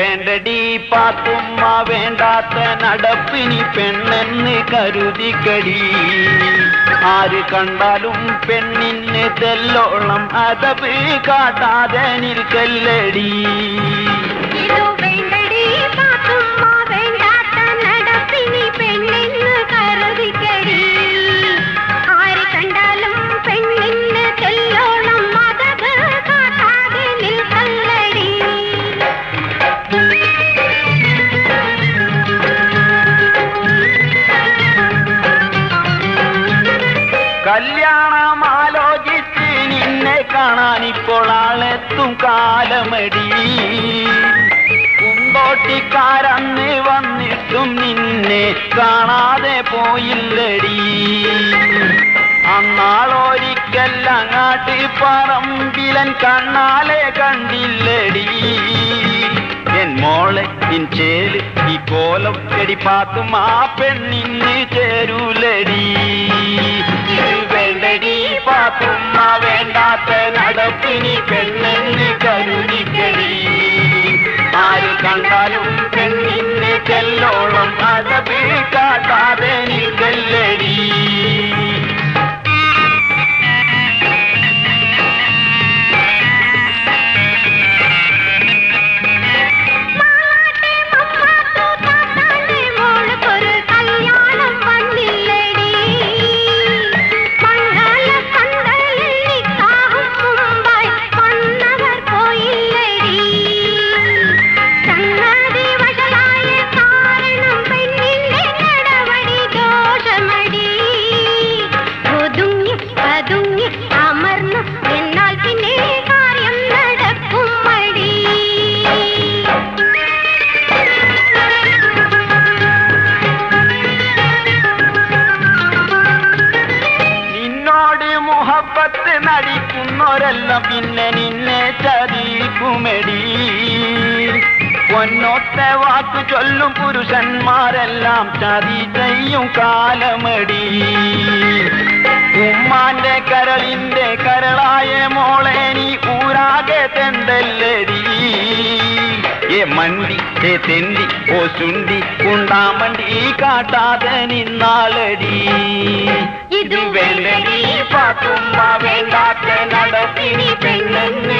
വേണ്ടടി പാത്തുമ്മ വേണ്ടാത്ത നടപ്പിനി പെണ്ണെന്ന് കരുതിക്കടി. ആര് കണ്ടാലും പെണ്ണിന് തെല്ലോളം അതപ് കാട്ടാതെ നിൽക്കല്ലടി. കാണാൻ ഇപ്പോൾ ആളെത്തും കാലമടി. പൂന്തോട്ടിക്കാരന്ന് വന്നിട്ടും നിന്നെ കാണാതെ പോയില്ലടി. അന്നാളൊരിക്കൽ അങ്ങാട്ട് പറമ്പിലൻ കണ്ണാലെ കണ്ടില്ലടി. എൻ മോളെ നിൻ ചേൽ ഈ കോലം ചെടി പാത്തും ആ പെണ്ണിന് ചേരൂലടി. പാത്തുമ്മ വേണ്ടാത്ത നടപ്പിനി പെണ്ണെന്ന് കരുതിക്കരി ആര് കണ്ടാലും പെണ്ണിന് ചെല്ലോളം അതത് മുഹബത്ത് നടിക്കുന്നവരെല്ലാം പിന്നെ നിന്നെ ചതിക്കുമെടി. പൊന്നൊത്ത വാക്ക് ചൊല്ലും പുരുഷന്മാരെല്ലാം ചതി ചെയ്യും കാലമടി. ഉമ്മാന്റെ കരളിന്റെ കരളായ മോളെ നീ ഊരാകെ തെണ്ടല്ലടി. ഏ മണ്ടി ഏ തെണ്ടി ഓ ചുണ്ടി കുണ്ടാമണ്ടി കാട്ടാതെ നിന്നാളടി. ഇത് വേണ്ടടി. പാത്തുമ്മ വേണ്ടാത്ത നടപ്പിനി പെണ്ണെന്ന്